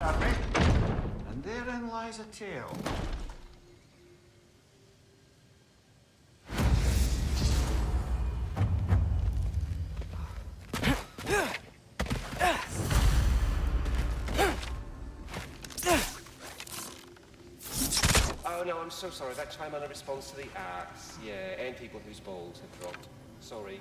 And therein lies a tale. Oh no, I'm so sorry. That chime on a response to the axe. Yeah, and people whose balls have dropped. Sorry.